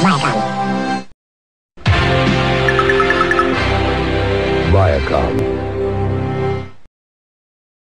Viacom. Viacom.